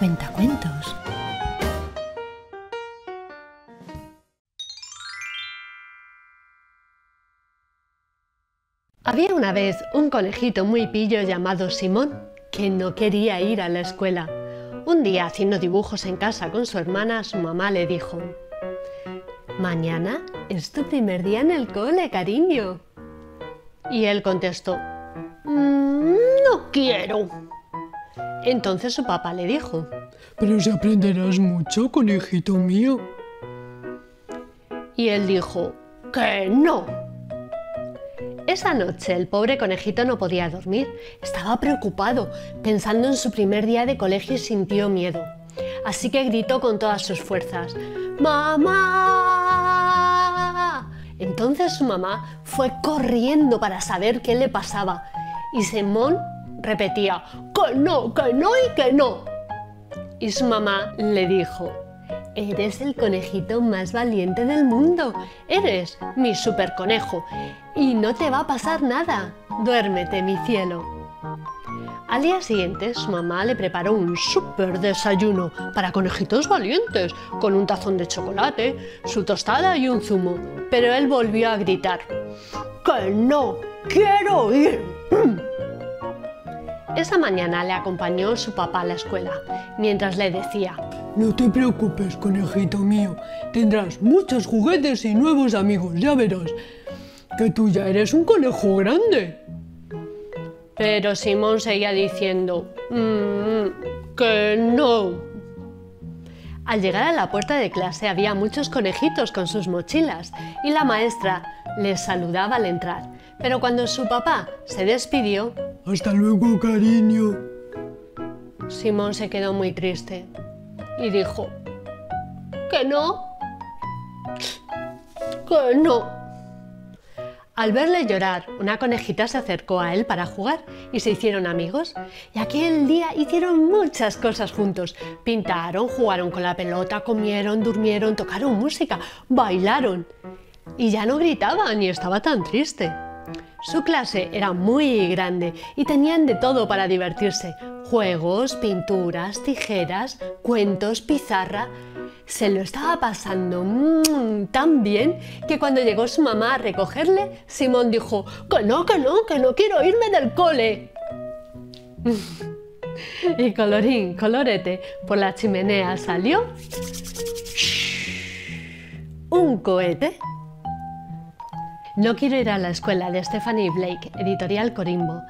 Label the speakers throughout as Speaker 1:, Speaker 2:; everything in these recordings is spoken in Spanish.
Speaker 1: Cuentacuentos. Había una vez un conejito muy pillo llamado Simón que no quería ir a la escuela. Un día, haciendo dibujos en casa con su hermana, su mamá le dijo, Mañana es tu primer día en el cole, cariño. Y él contestó, "Mm, No quiero. Entonces su papá le dijo,
Speaker 2: Pero si aprenderás mucho, conejito mío.
Speaker 1: y él dijo, Que no. Esa noche el pobre conejito no podía dormir. Estaba preocupado, pensando en su primer día de colegio y sintió miedo. Así que gritó con todas sus fuerzas, ¡Mamá! Entonces su mamá fue corriendo para saber qué le pasaba y Simón repetía, ¡Que no, que no y que no! Y su mamá le dijo, Eres el conejito más valiente del mundo. Eres mi super conejo. Y no te va a pasar nada. Duérmete, mi cielo. Al día siguiente, su mamá le preparó un super desayuno para conejitos valientes, con un tazón de chocolate, su tostada y un zumo. Pero él volvió a gritar, ¡Que no! ¡Quiero ir! Esa mañana le acompañó su papá a la escuela, mientras le decía,
Speaker 2: No te preocupes, conejito mío. Tendrás muchos juguetes y nuevos amigos, ya verás. Que tú ya eres un conejo grande.
Speaker 1: Pero Simón seguía diciendo, "Mm, que no. Al llegar a la puerta de clase había muchos conejitos con sus mochilas y la maestra les saludaba al entrar. Pero cuando su papá se despidió,
Speaker 2: Hasta luego, cariño.
Speaker 1: Simón se quedó muy triste y dijo, que no, que no. Al verle llorar, una conejita se acercó a él para jugar y se hicieron amigos. Y aquel día hicieron muchas cosas juntos. Pintaron, jugaron con la pelota, comieron, durmieron, tocaron música, bailaron. Y ya no gritaba ni estaba tan triste. Su clase era muy grande y tenían de todo para divertirse. Juegos, pinturas, tijeras, cuentos, pizarra. Se lo estaba pasando mm, tan bien que cuando llegó su mamá a recogerle, Simón dijo, que no, que no, que no quiero irme del cole. y colorín, colorete, por la chimenea salió un cohete. No quiero ir a la escuela de Stephanie Blake, editorial Corimbo.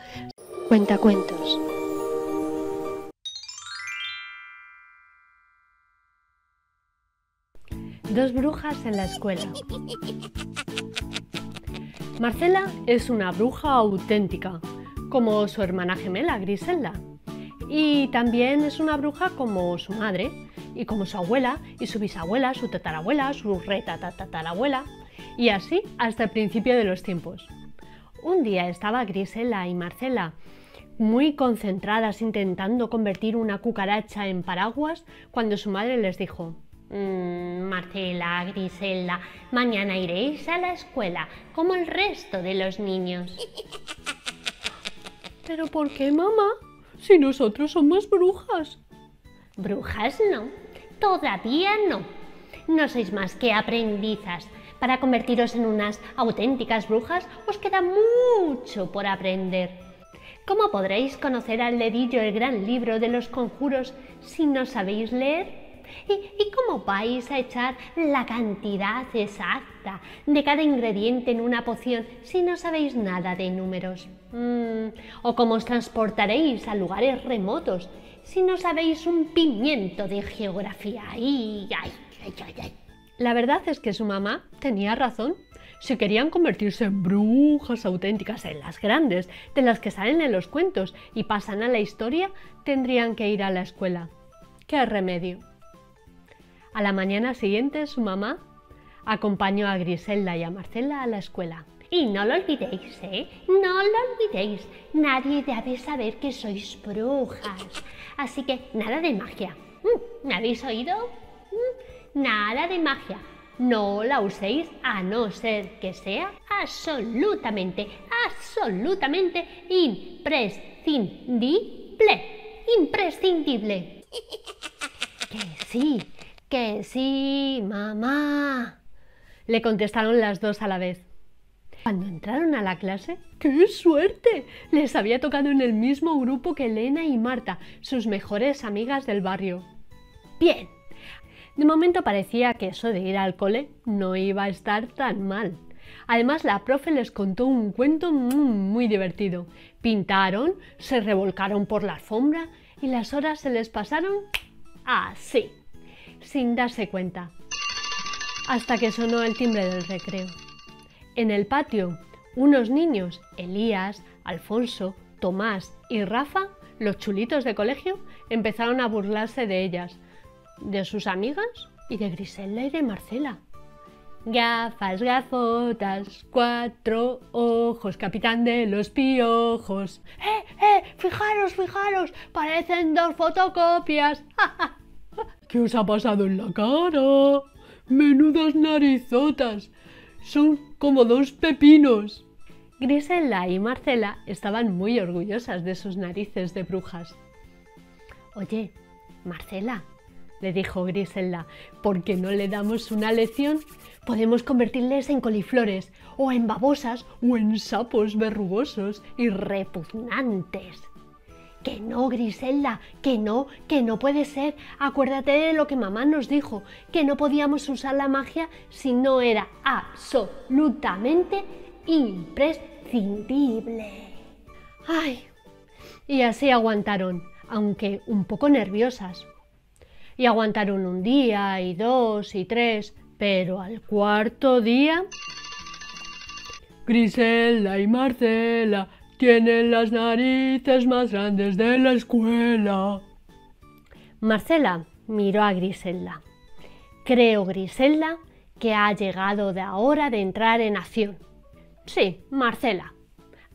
Speaker 1: Cuentacuentos. Dos brujas en la escuela. Marcela es una bruja auténtica, como su hermana gemela Griselda. Y también es una bruja como su madre, y como su abuela, y su bisabuela, su tatarabuela, su retatatarabuela, y así hasta el principio de los tiempos. Un día estaba Grisela y Marcela muy concentradas intentando convertir una cucaracha en paraguas cuando su madre les dijo, "Mm, Marcela, Griselda, mañana iréis a la escuela como el resto de los niños. ¿Pero por qué, mamá?
Speaker 2: Si nosotros somos brujas.
Speaker 3: Brujas no, todavía no. No sois más que aprendizas. Para convertiros en unas auténticas brujas os queda mucho por aprender. ¿Cómo podréis conocer al dedillo el gran libro de los conjuros si no sabéis leer? ¿Y, cómo vais a echar la cantidad exacta de cada ingrediente en una poción si no sabéis nada de números? Mm, ¿O cómo os transportaréis a lugares remotos si no sabéis un pimiento de geografía? ¡Ay, ay, ay, ay, ay!
Speaker 1: La verdad es que su mamá tenía razón. Si querían convertirse en brujas auténticas, en las grandes, de las que salen en los cuentos y pasan a la historia, tendrían que ir a la escuela. ¿Qué remedio? A la mañana siguiente, su mamá acompañó a Griselda y a Marcela a la escuela.
Speaker 3: Y no lo olvidéis, ¿eh? No lo olvidéis. Nadie debe saber que sois brujas. Así que nada de magia. Mm, ¿Me habéis oído? Nada de magia. No la uséis a no ser que sea absolutamente, absolutamente imprescindible. Imprescindible. sí, que sí, mamá.
Speaker 1: Le contestaron las dos a la vez. Cuando entraron a la clase, ¡qué suerte! Les había tocado en el mismo grupo que Elena y Marta, sus mejores amigas del barrio. Bien. De momento parecía que eso de ir al cole no iba a estar tan mal. Además, la profe les contó un cuento muy divertido. Pintaron, se revolcaron por la alfombra y las horas se les pasaron así, sin darse cuenta, hasta que sonó el timbre del recreo. En el patio, unos niños, Elías, Alfonso, Tomás y Rafa, los chulitos de colegio, empezaron a burlarse de ellas, de sus amigas y de Griselda y de Marcela. Gafas, gafotas, cuatro ojos, capitán de los piojos. ¡Eh, eh! Fijaros, fijaros, parecen dos fotocopias.
Speaker 2: ¿Qué os ha pasado en la cara? Menudas narizotas. Son como dos pepinos.
Speaker 1: Grisela y Marcela estaban muy orgullosas de sus narices de brujas. Oye, Marcela, le dijo Griselda, ¿por qué no le damos una lección? Podemos convertirles en coliflores, o en babosas, o en sapos verrugosos y repugnantes. Que no, Griselda, que no, que no puede ser. Acuérdate de lo que mamá nos dijo, que no podíamos usar la magia si no era absolutamente imprescindible. Ay, y así aguantaron, aunque un poco nerviosas. Y aguantaron un día y dos y tres, pero al cuarto día...
Speaker 2: Griselda y Marcela tienen las narices más grandes de la escuela.
Speaker 1: Marcela miró a Griselda. Creo, Griselda, que ha llegado la hora de entrar en acción. Sí, Marcela.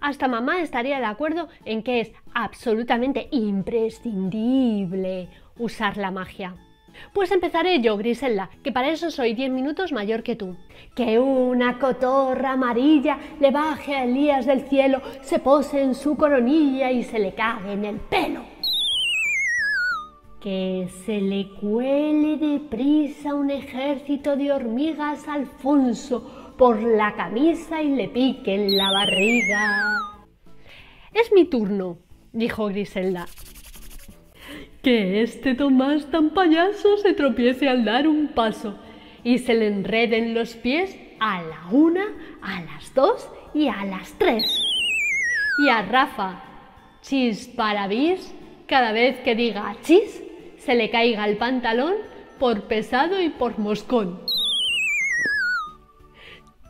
Speaker 1: Hasta mamá estaría de acuerdo en que es absolutamente imprescindible usar la magia. Pues empezaré yo, Griselda, que para eso soy diez minutos mayor que tú. Que una cotorra amarilla le baje a Elías del cielo, se pose en su coronilla y se le cague en el pelo. Que se le cuele deprisa un ejército de hormigas a Alfonso por la camisa y le pique en la barriga. Es mi turno, dijo Griselda que este Tomás tan payaso se tropiece al dar un paso y se le enreden los pies a la una, a las dos y a las tres. Y a Rafa, chis para bis, cada vez que diga chis, se le caiga el pantalón por pesado y por moscón.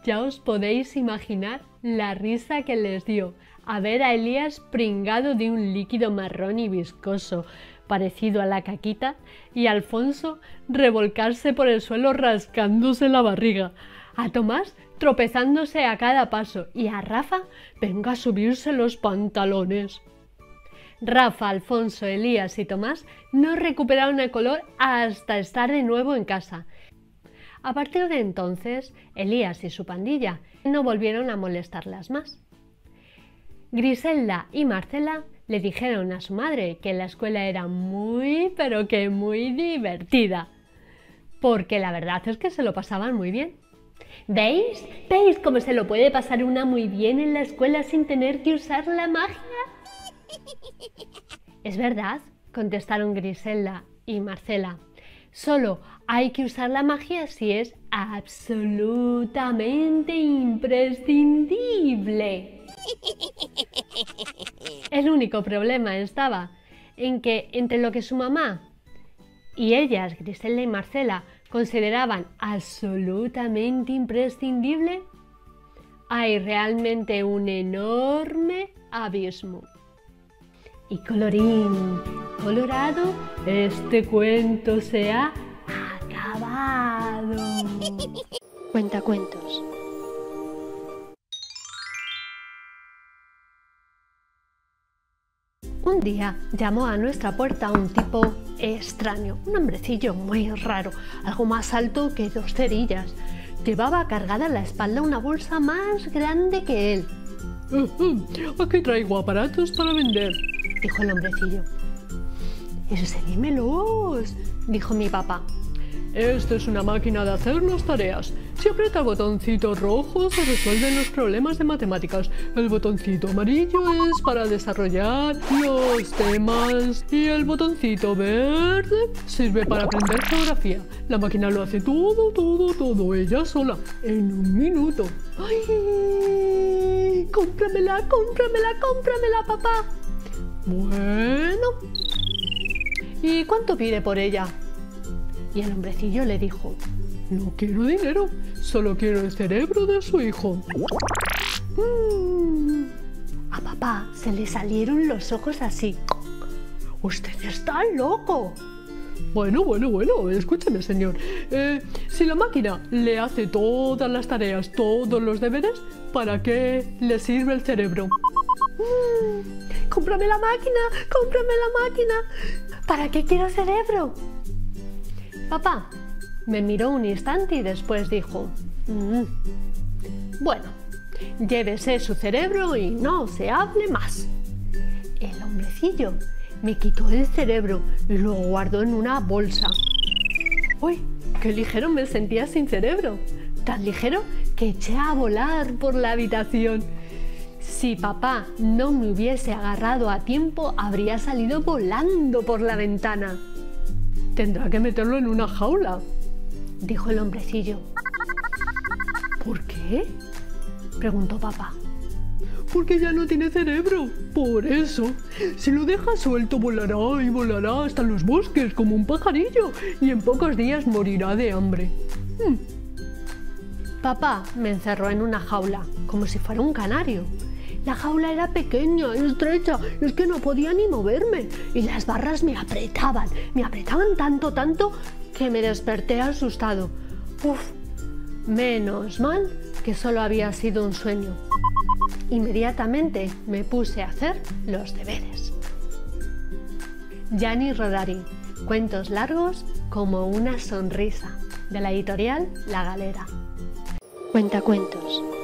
Speaker 1: Ya os podéis imaginar la risa que les dio a ver a Elías pringado de un líquido marrón y viscoso, parecido a la caquita, y Alfonso revolcarse por el suelo rascándose la barriga, a Tomás tropezándose a cada paso y a Rafa venga a subirse los pantalones. Rafa, Alfonso, Elías y Tomás no recuperaron el color hasta estar de nuevo en casa. A partir de entonces, Elías y su pandilla no volvieron a molestarlas más. Griselda y Marcela le dijeron a su madre que la escuela era muy, pero que muy divertida, porque la verdad es que se lo pasaban muy bien. ¿Veis? ¿Veis cómo se lo puede pasar una muy bien en la escuela sin tener que usar la magia? Es verdad, contestaron Griselda y Marcela. Solo hay que usar la magia si es absolutamente imprescindible. El único problema estaba en que entre lo que su mamá y ellas, Griselda y Marcela, consideraban absolutamente imprescindible, hay realmente un enorme abismo. Y colorín colorado, este cuento se ha acabado. Cuenta cuentos. Un día llamó a nuestra puerta un tipo extraño, un hombrecillo muy raro, algo más alto que dos cerillas. Llevaba cargada en la espalda una bolsa más grande que él.
Speaker 2: Aquí traigo aparatos para vender,
Speaker 1: dijo el hombrecillo. Enséñemelos, dijo mi papá.
Speaker 2: Esta es una máquina de hacer las tareas. Si aprieta el botoncito rojo se resuelven los problemas de matemáticas. El botoncito amarillo es para desarrollar los temas y el botoncito verde sirve para aprender geografía. La máquina lo hace todo, todo, todo, ella sola, en un minuto.
Speaker 1: ¡Ay! ¡Cómpramela, cómpramela, cómpramela, papá!
Speaker 2: Bueno,
Speaker 1: ¿Y cuánto pide por ella? Y el hombrecillo le dijo,
Speaker 2: no quiero dinero, solo quiero el cerebro de su hijo.
Speaker 1: "Mm". a papá se le salieron los ojos así. Usted está loco.
Speaker 2: Bueno, bueno, bueno, escúcheme, señor. Eh, si la máquina le hace todas las tareas, todos los deberes, ¿para qué le sirve el cerebro?
Speaker 1: "Mm, cómprame la máquina, cómprame la máquina. ¿Para qué quiero cerebro? Papá me miró un instante y después dijo, "Mm, bueno, llévese su cerebro y no se hable más. El hombrecillo me quitó el cerebro y lo guardó en una bolsa. ¡Uy! ¡Qué ligero me sentía sin cerebro! Tan ligero que eché a volar por la habitación. Si papá no me hubiese agarrado a tiempo, habría salido volando por la ventana.
Speaker 2: Tendrá que meterlo en una jaula.
Speaker 1: Dijo el hombrecillo. ¿Por qué? Preguntó papá.
Speaker 2: Porque ya no tiene cerebro. Por eso, si lo deja suelto volará y volará hasta los bosques como un pajarillo y en pocos días morirá de hambre. Hmm.
Speaker 1: Papá me encerró en una jaula, como si fuera un canario. La jaula era pequeña, estrecha, es que no podía ni moverme. Y las barras me apretaban, me apretaban tanto, tanto, que me desperté asustado. Uf, menos mal que solo había sido un sueño. Inmediatamente me puse a hacer los deberes. Gianni Rodari, cuentos largos como una sonrisa, de la editorial La Galera. Cuentacuentos.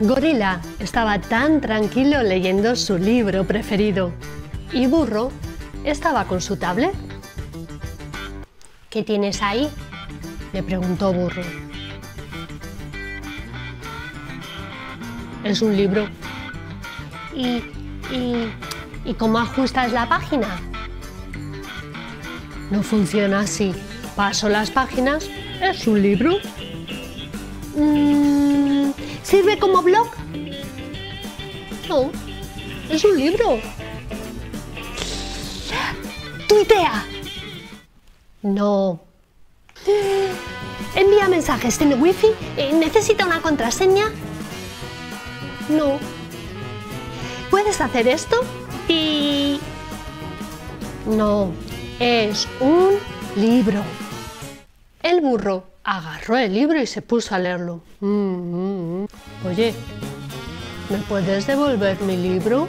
Speaker 1: Gorila estaba tan tranquilo leyendo su libro preferido y Burro estaba con su tablet. ¿Qué tienes ahí? le preguntó Burro. Es un libro. ¿Y, y, ¿y cómo ajustas la página? No funciona así. Paso las páginas. Es un libro. Mm, ¿Sirve como blog? No, es un libro. ¡Tuitea! No. Envía mensajes. ¿Tiene wifi? Eh, ¿Necesita una contraseña? No. ¿Puedes hacer esto? Y... No, es un libro. El burro agarró el libro y se puso a leerlo. Mm, mm, mm. Oye, ¿me puedes devolver mi libro?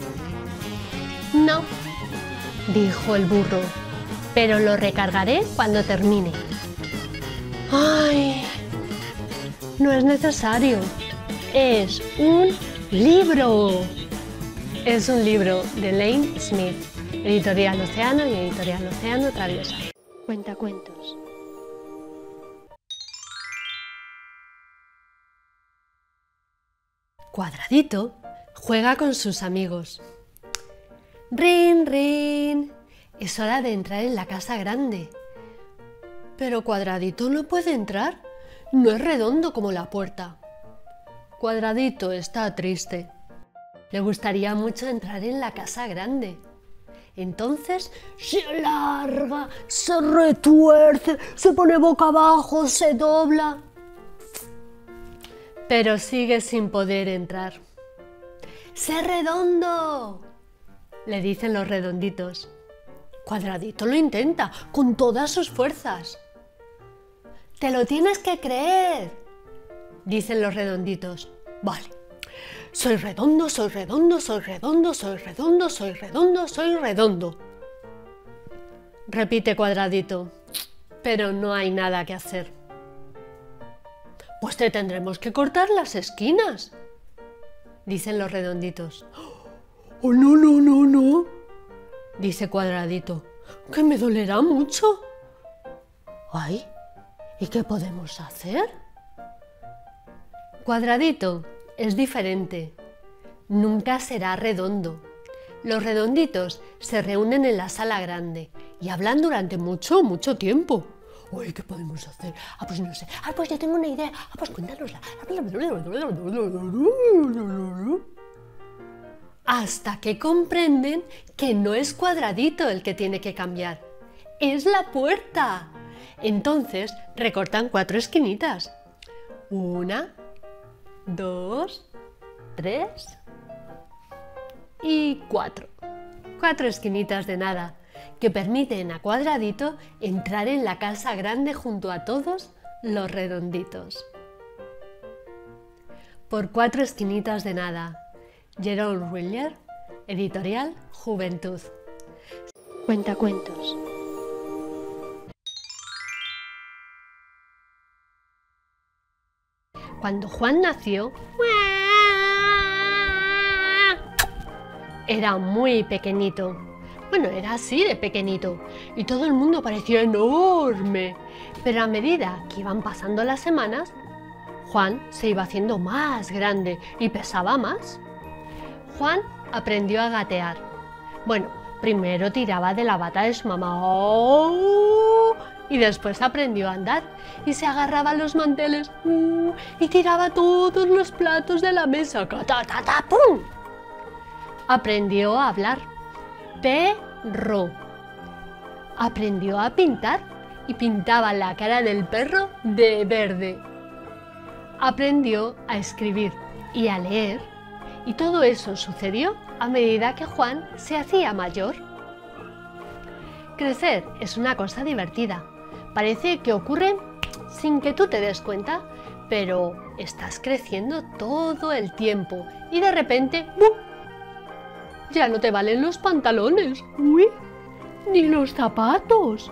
Speaker 1: No, dijo el burro, pero lo recargaré cuando termine. ¡Ay! No es necesario. Es un libro. Es un libro de Lane Smith, editorial Océano y editorial Océano Traviesa. Cuentacuentos. Cuadradito juega con sus amigos. Rin, rin. Es hora de entrar en la casa grande. Pero Cuadradito no puede entrar. No es redondo como la puerta. Cuadradito está triste. Le gustaría mucho entrar en la casa grande. Entonces se alarga, se retuerce, se pone boca abajo, se dobla. Pero sigue sin poder entrar. ¡Sé redondo! Le dicen los redonditos. Cuadradito lo intenta con todas sus fuerzas. Te lo tienes que creer, dicen los redonditos. Vale. Soy redondo, soy redondo, soy redondo, soy redondo, soy redondo, soy redondo. Repite cuadradito. Pero no hay nada que hacer. Pues te tendremos que cortar las esquinas. dicen los redonditos.
Speaker 2: Oh, no, no, no, no.
Speaker 1: Dice cuadradito.
Speaker 2: Que me dolerá mucho.
Speaker 1: Ay, ¿y qué podemos hacer? Cuadradito es diferente. Nunca será redondo. Los redonditos se reúnen en la sala grande y hablan durante mucho, mucho tiempo.
Speaker 2: Uy, ¿qué podemos hacer?
Speaker 1: Ah, pues no sé. Ah, pues yo tengo una idea. Ah, pues cuéntanosla. Hasta que comprenden que no es cuadradito el que tiene que cambiar. Es la puerta. Entonces recortan cuatro esquinitas. Una, dos, tres y cuatro. Cuatro esquinitas de nada que permiten a Cuadradito entrar en la casa grande junto a todos los redonditos. Por cuatro esquinitas de nada. Jerome Willer, editorial Juventud.
Speaker 3: Cuentacuentos.
Speaker 1: Cuando Juan nació, era muy pequeñito. Bueno, era así de pequeñito y todo el mundo parecía enorme. Pero a medida que iban pasando las semanas, Juan se iba haciendo más grande y pesaba más. Juan aprendió a gatear. Bueno, primero tiraba de la bata de su mamá y después aprendió a andar y se agarraba a los manteles y tiraba todos los platos de la mesa. ¡Ta, ta, ta, pum! Aprendió a hablar perro. Aprendió a pintar y pintaba la cara del perro de verde. Aprendió a escribir y a leer y todo eso sucedió a medida que Juan se hacía mayor. Crecer es una cosa divertida. Parece que ocurre sin que tú te des cuenta, pero estás creciendo todo el tiempo y de repente ¡bum! Ya no te valen los pantalones.
Speaker 2: Uy, ni los zapatos.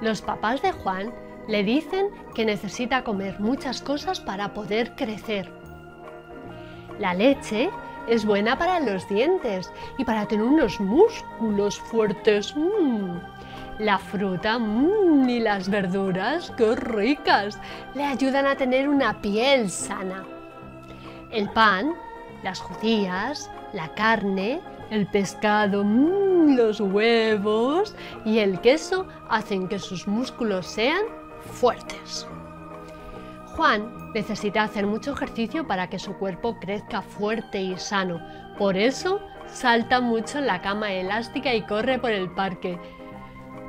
Speaker 1: Los papás de Juan le dicen que necesita comer muchas cosas para poder crecer. La leche es buena para los dientes y para tener unos músculos fuertes. Mm. La fruta mmm, y las verduras, qué ricas, le ayudan a tener una piel sana. El pan, las judías, la carne, el pescado, mmm, los huevos y el queso hacen que sus músculos sean fuertes. Juan necesita hacer mucho ejercicio para que su cuerpo crezca fuerte y sano. Por eso salta mucho en la cama elástica y corre por el parque.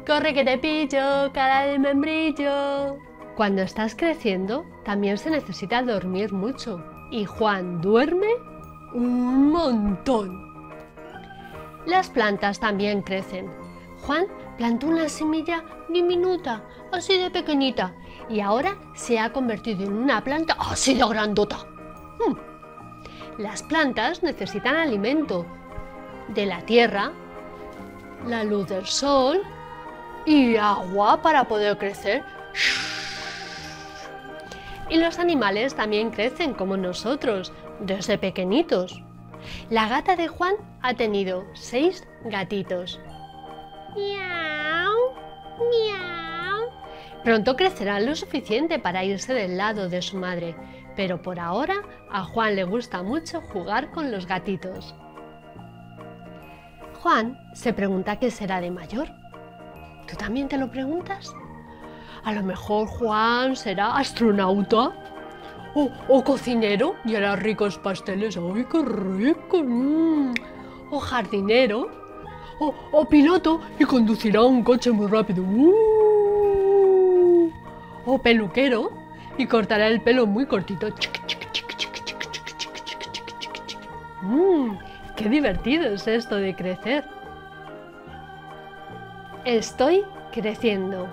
Speaker 1: Corre que te pillo, cara de membrillo. Cuando estás creciendo, también se necesita dormir mucho. Y Juan duerme un montón. Las plantas también crecen. Juan plantó una semilla diminuta, así de pequeñita, y ahora se ha convertido en una planta así de grandota. Hmm. Las plantas necesitan alimento de la tierra, la luz del sol y agua para poder crecer. Y los animales también crecen como nosotros, desde pequeñitos. La gata de Juan ha tenido seis gatitos.
Speaker 3: Miau, miau.
Speaker 1: Pronto crecerán lo suficiente para irse del lado de su madre, pero por ahora a Juan le gusta mucho jugar con los gatitos. Juan se pregunta qué será de mayor. ¿Tú también te lo preguntas?
Speaker 2: A lo mejor Juan será astronauta o, cocinero y hará ricos pasteles. ¡Ay, qué rico! Mm.
Speaker 1: O jardinero.
Speaker 2: O, piloto y conducirá un coche muy rápido. Uh.
Speaker 1: O peluquero y cortará el pelo muy cortito. ¡Mmm! ¡Qué divertido es esto de crecer! Estoy creciendo.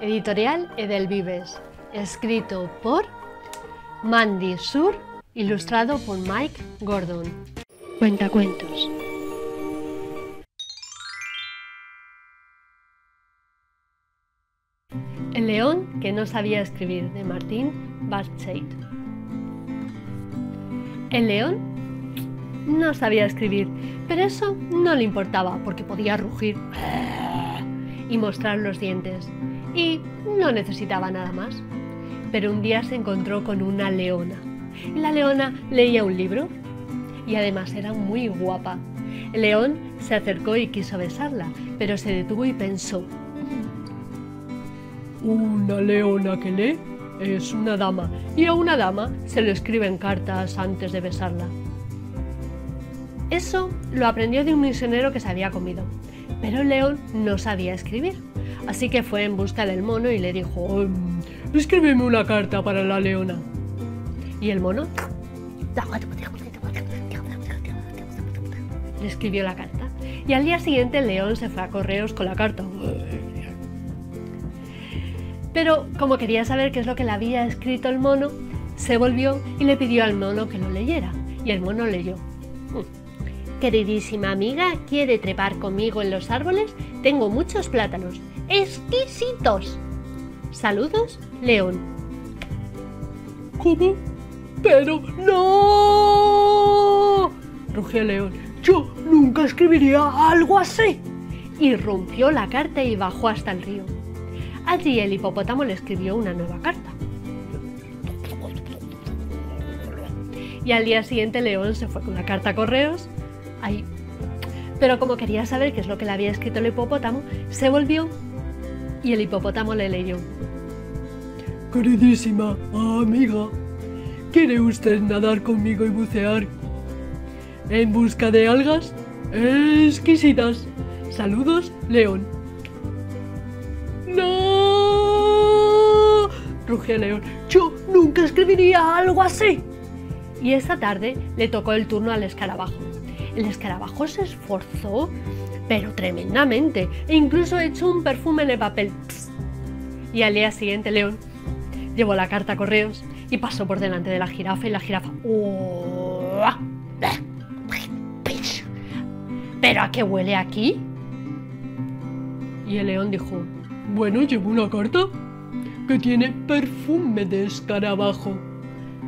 Speaker 1: Editorial Edelvives. Escrito por Mandy Sur, ilustrado por Mike Gordon.
Speaker 3: Cuentacuentos.
Speaker 1: El león que no sabía escribir de Martín Barcheit. El león no sabía escribir, pero eso no le importaba porque podía rugir y mostrar los dientes y no necesitaba nada más. Pero un día se encontró con una leona. La leona leía un libro y además era muy guapa. El león se acercó y quiso besarla, pero se detuvo y pensó.
Speaker 2: Una leona que lee es una dama y a una dama se le escriben cartas antes de besarla.
Speaker 1: Eso lo aprendió de un misionero que se había comido, pero el león no sabía escribir, así que fue en busca del mono y le dijo,
Speaker 2: em, escríbeme una carta para la leona.
Speaker 1: Y el mono le escribió la carta. Y al día siguiente el león se fue a correos con la carta. Pero como quería saber qué es lo que le había escrito el mono, se volvió y le pidió al mono que lo leyera. Y el mono leyó. Queridísima amiga, ¿quiere trepar conmigo en los árboles? Tengo muchos plátanos. ¡Exquisitos! Saludos, León.
Speaker 2: ¿Cómo? Pero no. Rugió león. Yo nunca escribiría algo así.
Speaker 1: Y rompió la carta y bajó hasta el río. Allí el hipopótamo le escribió una nueva carta. Y al día siguiente León se fue con la carta a correos. Ahí. Pero como quería saber qué es lo que le había escrito el hipopótamo, se volvió y el hipopótamo le leyó.
Speaker 2: Queridísima amiga, ¿quiere usted nadar conmigo y bucear en busca de algas exquisitas. Saludos, León. ¡No! Rugió León. Yo nunca escribiría algo así.
Speaker 1: Y esa tarde le tocó el turno al escarabajo. El escarabajo se esforzó, pero tremendamente, e incluso echó un perfume en el papel. Y al día siguiente León llevó la carta a correos y pasó por delante de la jirafa y la jirafa... ¿Pero a qué huele aquí?
Speaker 2: Y el león dijo, bueno, llevo una carta que tiene perfume de escarabajo.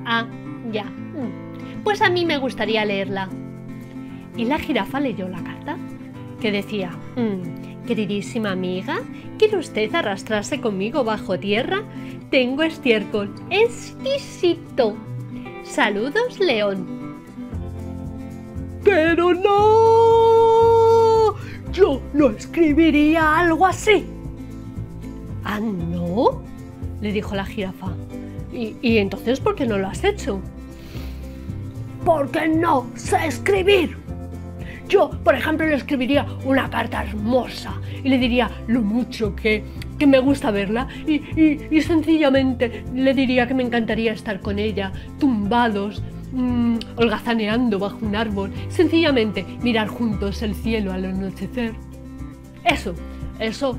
Speaker 1: Ah, ya. Pues a mí me gustaría leerla. Y la jirafa leyó la carta, que decía, mm, queridísima amiga, ¿quiere usted arrastrarse conmigo bajo tierra? Tengo estiércol exquisito. Saludos, león.
Speaker 2: Pero no. Yo no escribiría algo así.
Speaker 1: ¿Ah, no? le dijo la jirafa. ¿Y, ¿Y, entonces por qué no lo has hecho?
Speaker 2: Porque no sé escribir. Yo, por ejemplo, le escribiría una carta hermosa y le diría lo mucho que, que me gusta verla y, y, y sencillamente le diría que me encantaría estar con ella, tumbados, mmm, holgazaneando bajo un árbol, sencillamente mirar juntos el cielo al anochecer. Eso, eso,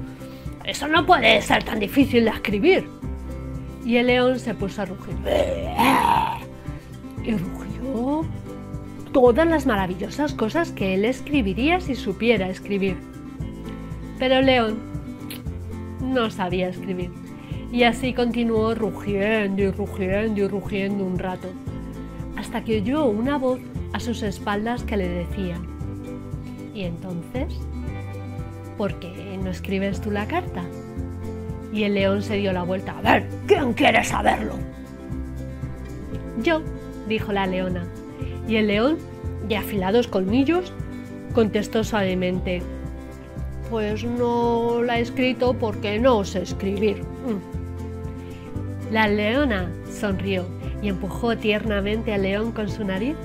Speaker 2: eso no puede ser tan difícil de escribir.
Speaker 1: Y el león se puso a rugir. Y rugió todas las maravillosas cosas que él escribiría si supiera escribir. Pero león no sabía escribir. Y así continuó rugiendo y rugiendo y rugiendo un rato hasta que oyó una voz a sus espaldas que le decía, ¿y entonces? ¿Por qué no escribes tú la carta? Y el león se dio la vuelta. A ver, ¿quién quiere saberlo? Yo, dijo la leona. Y el león, de afilados colmillos, contestó suavemente, pues no la he escrito porque no sé escribir. Mm. La leona sonrió y empujó tiernamente al león con su nariz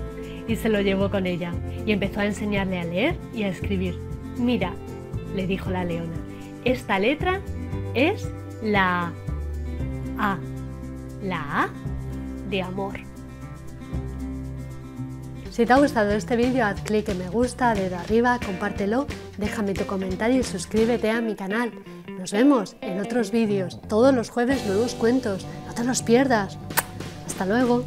Speaker 1: y se lo llevó con ella y empezó a enseñarle a leer y a escribir. Mira, le dijo la leona, esta letra es la A. La A de amor. Si te ha gustado este vídeo, haz clic en me gusta, dedo arriba, compártelo, déjame tu comentario y suscríbete a mi canal. Nos vemos en otros vídeos, todos los jueves nuevos cuentos, no te los pierdas. Hasta luego.